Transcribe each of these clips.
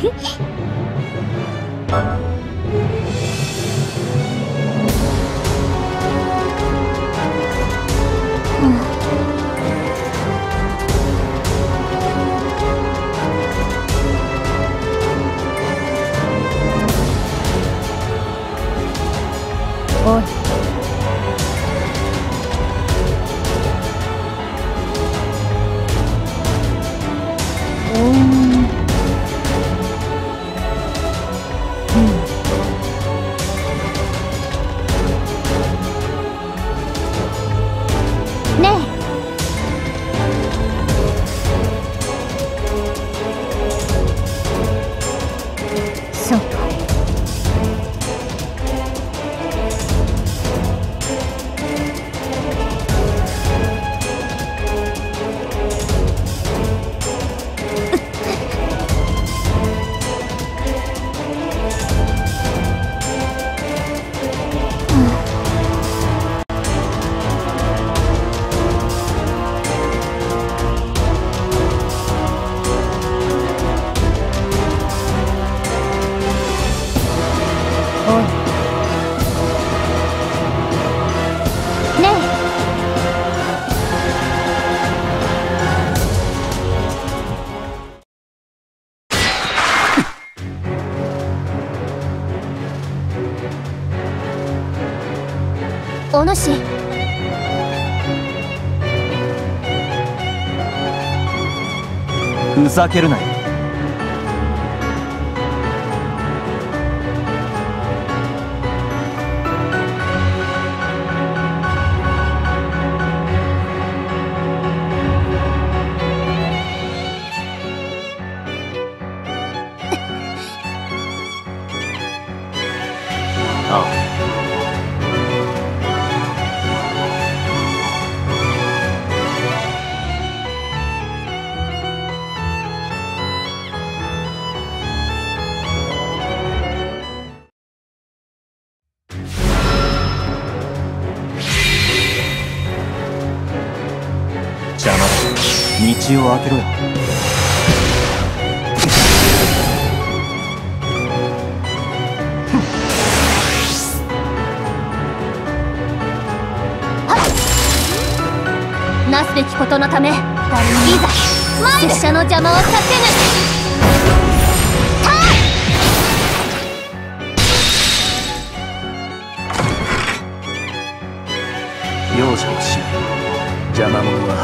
Thank you. ざけるなよ。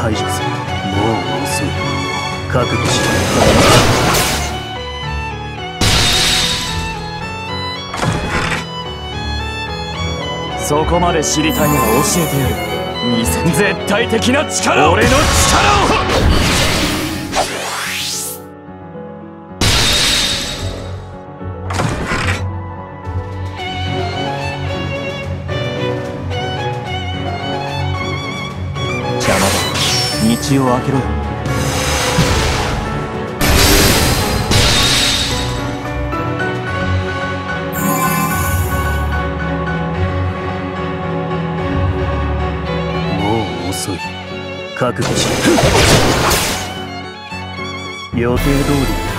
排除する。もう遅い覚悟しろそこまで知りたいなら教えてやる。絶対的な力を。俺の力をけろよ。もう遅い。覚悟し予定通り。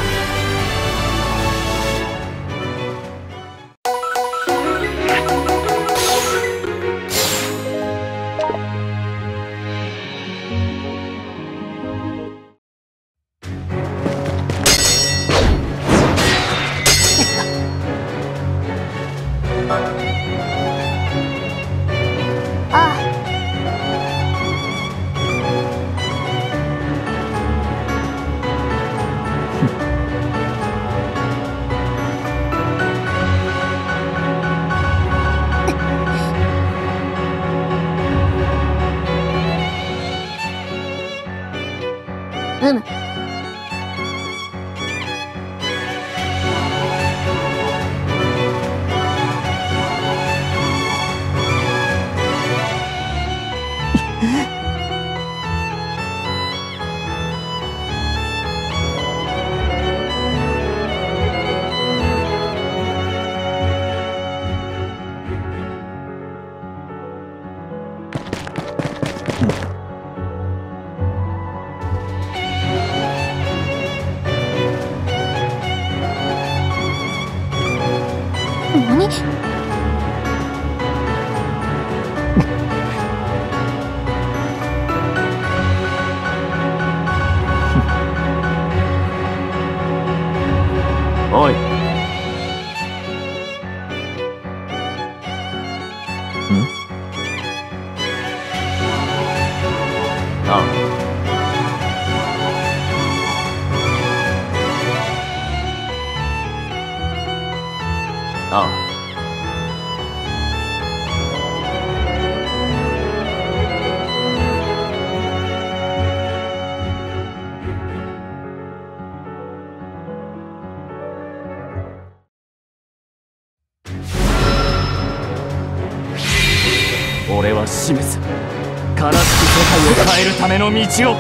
の道を。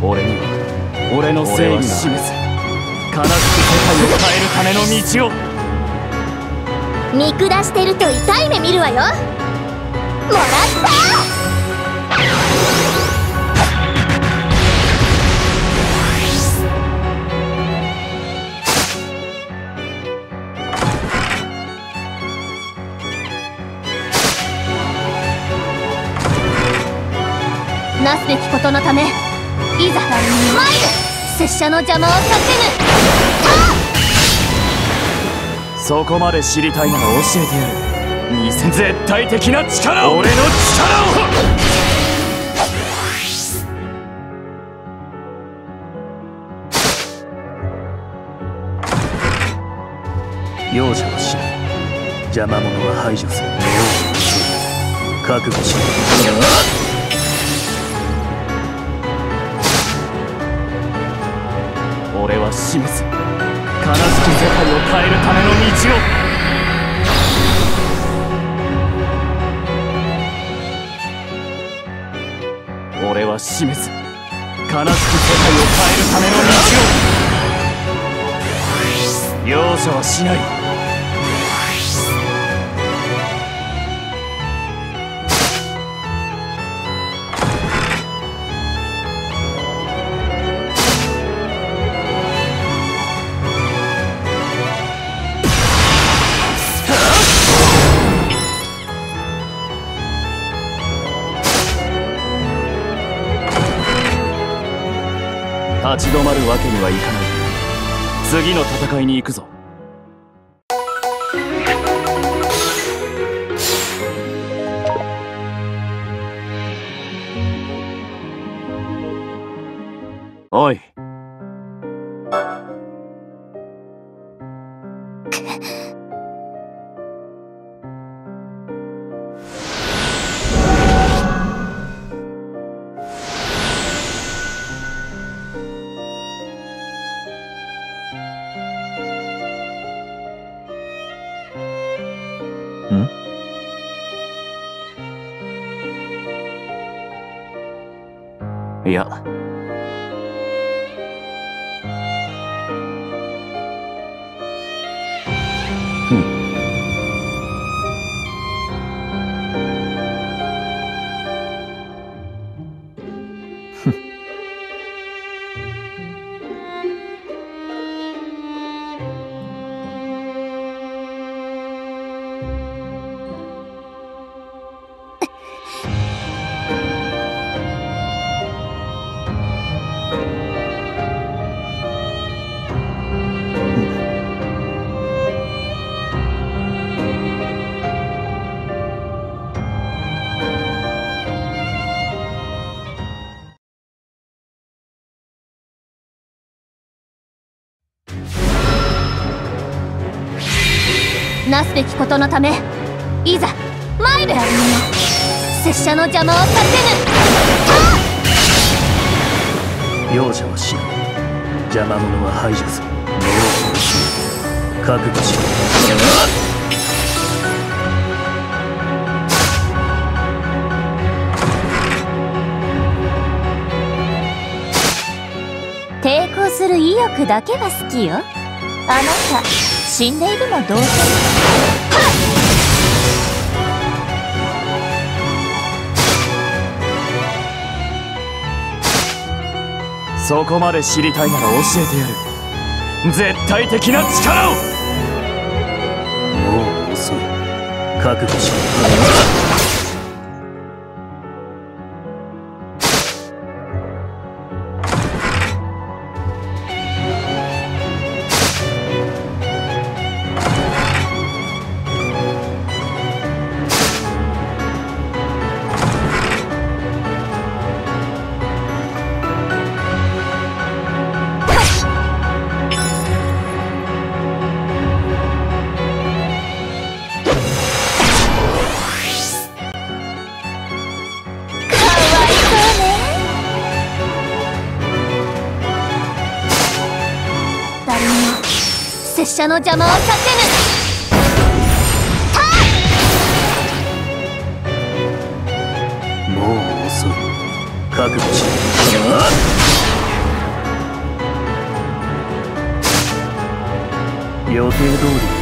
俺には俺の正義を示す悲しき世界を変えるための道を。見下してると痛い目見るわよ。もらったなすべきことのためいざ参る拙者の邪魔をさそこまで知りたいなら教えてやる。偽絶対的な力を！俺の力を！容赦はしない邪魔者は排除する。覚悟しろ示す。悲しき世界を変えるための道を。俺は示す。悲しき世界を変えるための道を。容赦はしない。立ち止まるわけにはいかない。次の戦いに行くぞ。いやうことのためいざ参る。拙者の邪魔をさせぬ。容赦はしない邪魔者は排除する脳をし覚悟しろ抵抗する意欲だけが好きよ。あなた死んでいるも同然そこまで知りたいなら教えてやる。絶対的な力を！もう遅い。覚悟しろ。者の邪魔はさせぬもう遅い。覚悟しろ。予定通り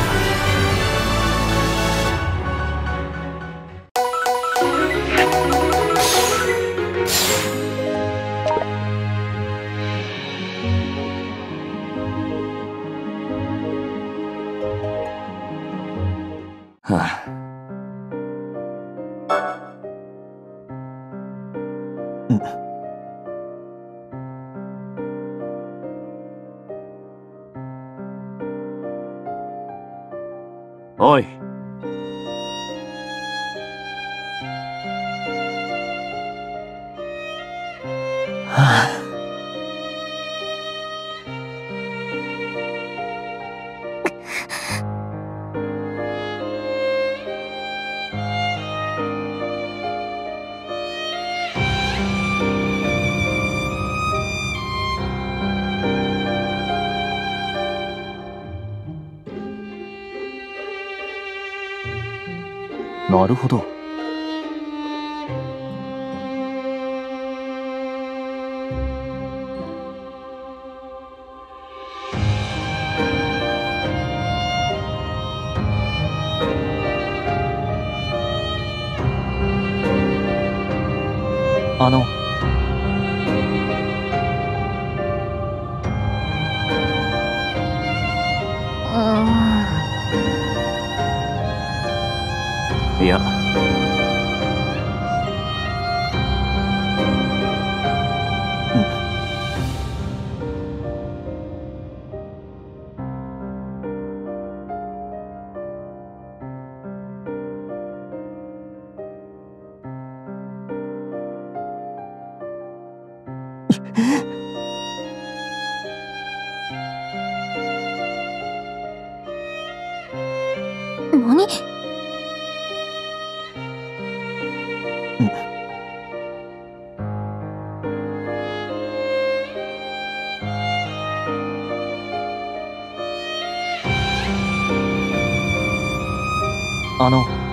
だなるほど。あのあの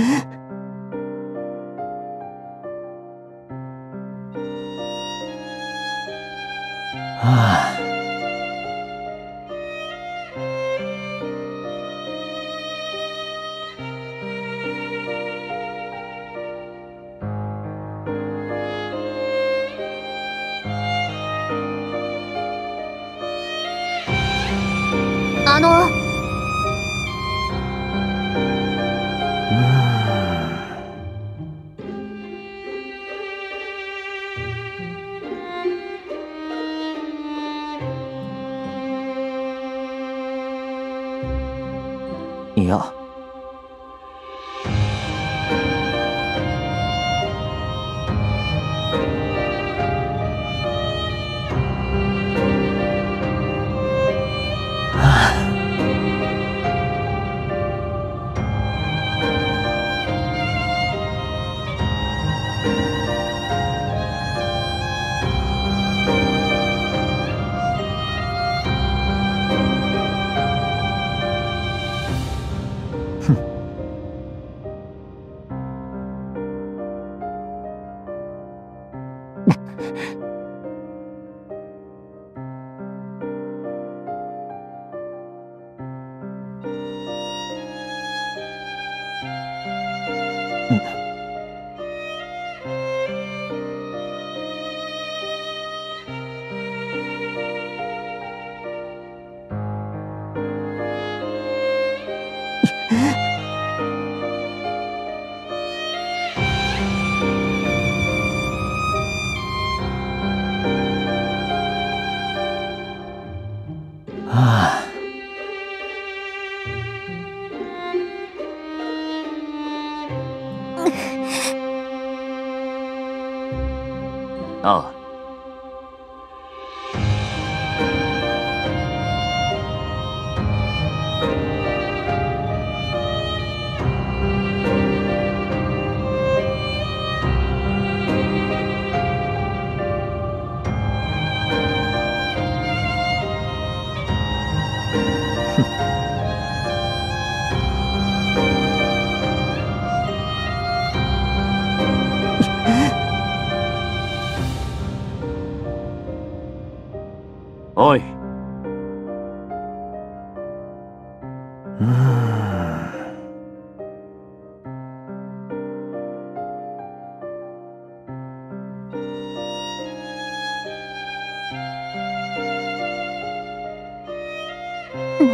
えっ?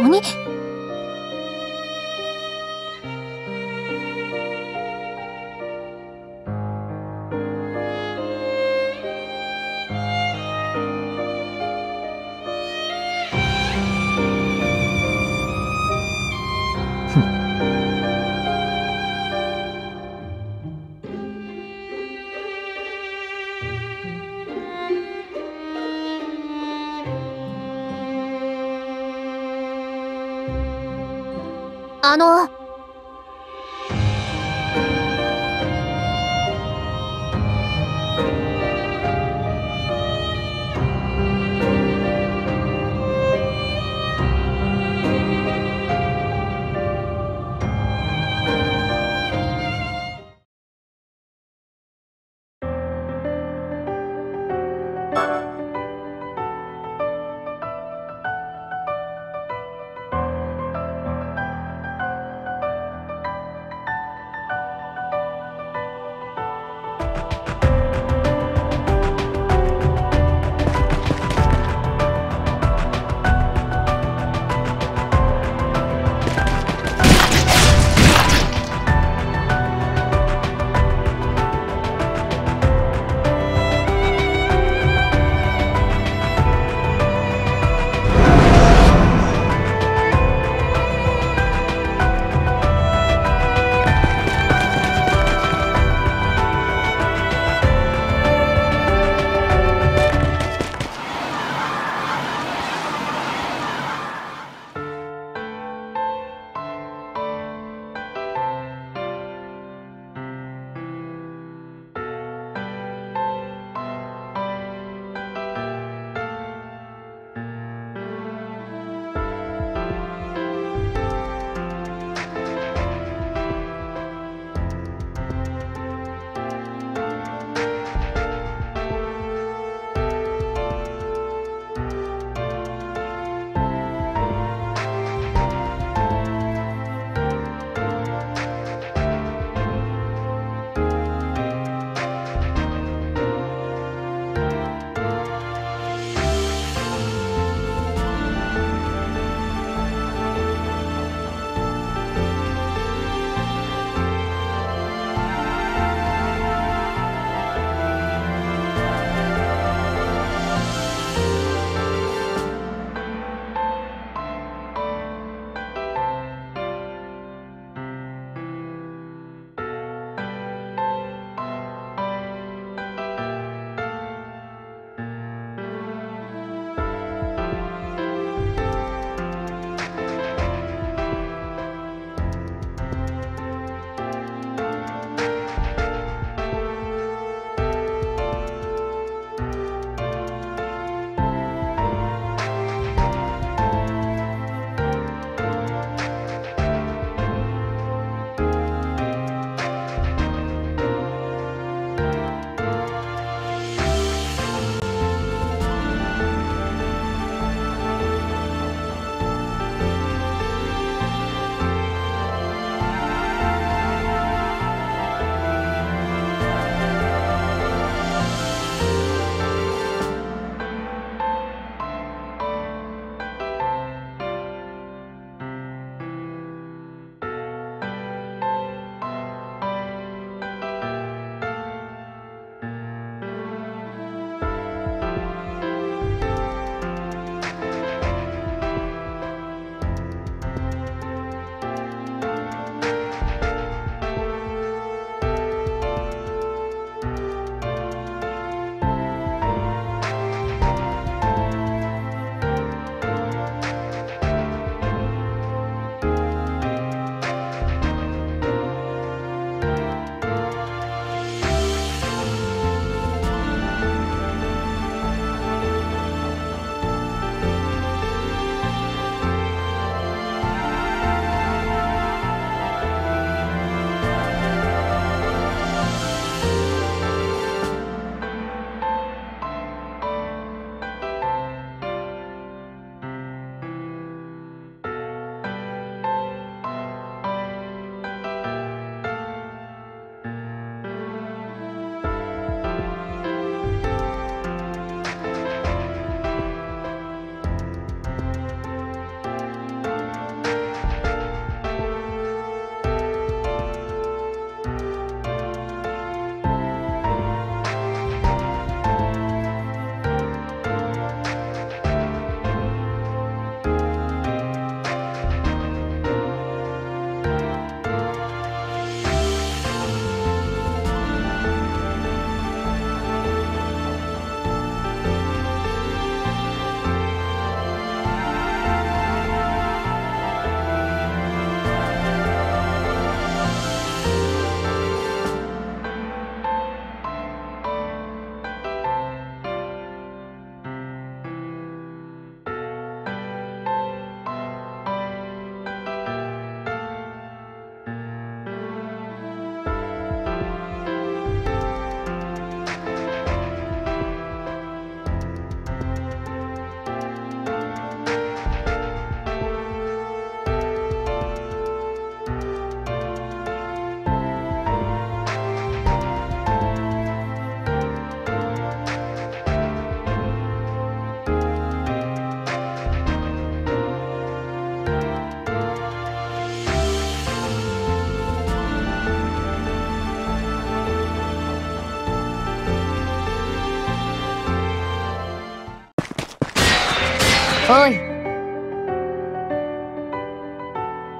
にあの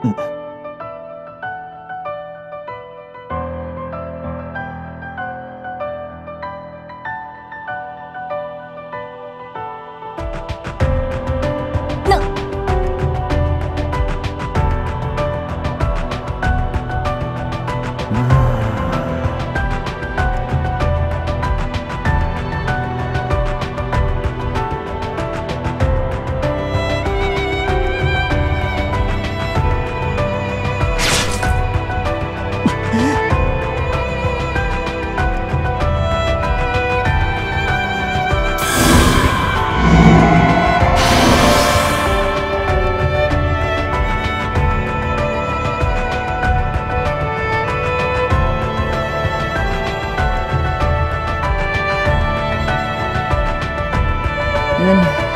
うん。うむ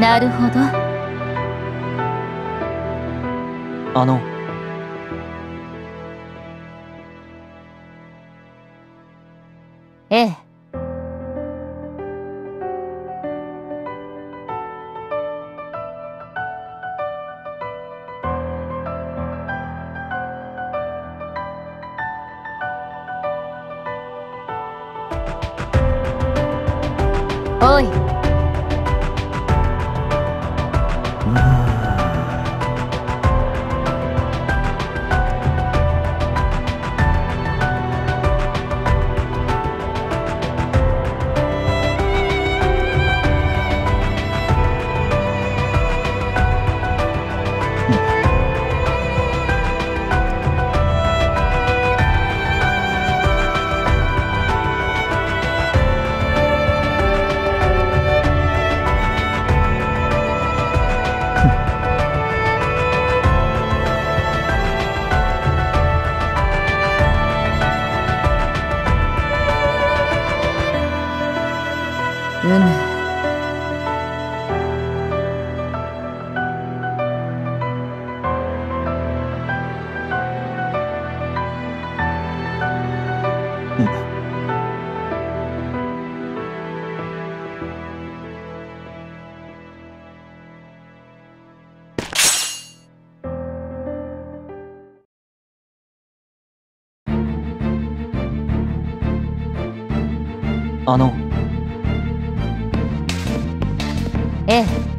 なるほど。あのあの。ええ。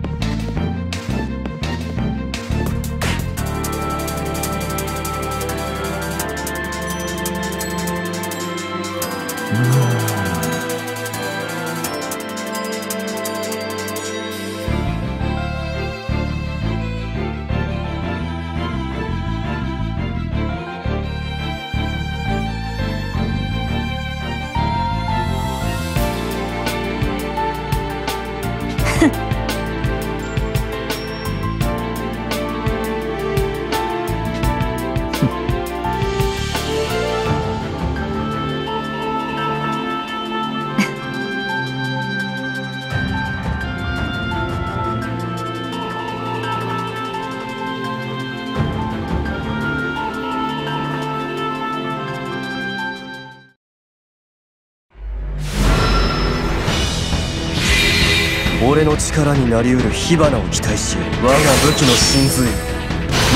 俺の力になりうる火花を期待し我が武器の真髄。見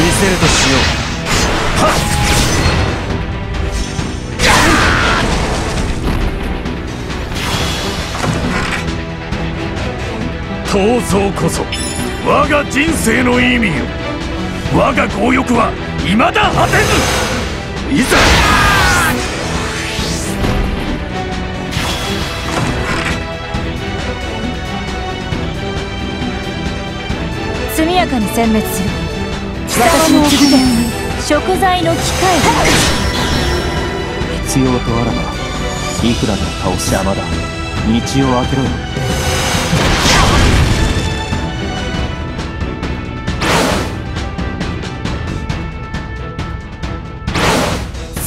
せるとしよう。闘争こそ。我が人生の意味よ。我が強欲は未だ果てずいざ！かに殲滅する。私の起源に食材の機械。必要とあらばいくらでも倒す邪魔だ。道を開けろよ。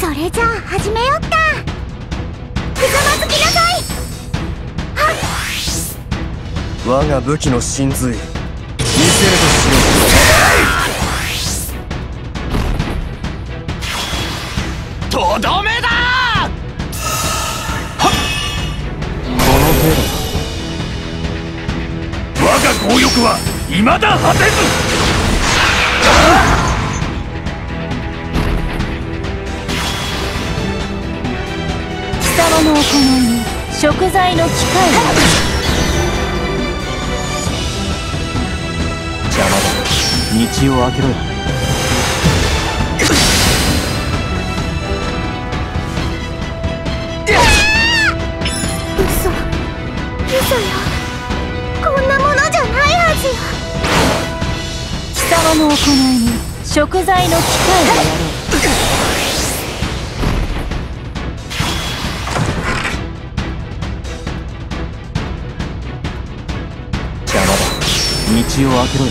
それじゃあ始めよっか。ひざまずきなさい。う我が武器の真髄とどめだ！この程度か我が強欲は未だ果てず！貴様の行いに食材の機械が邪魔だ。道を開けろよ嘘よ。こんなものじゃないはずよ。貴様の行いに食材の機械がやろう邪魔だ道を開けろよ。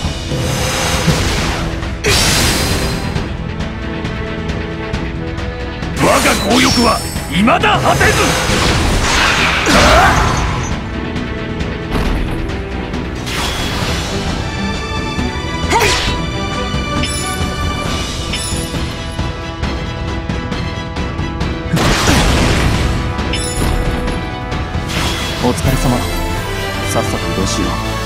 我が強欲は未だ果てず疲れ様。さっさと移動しよう。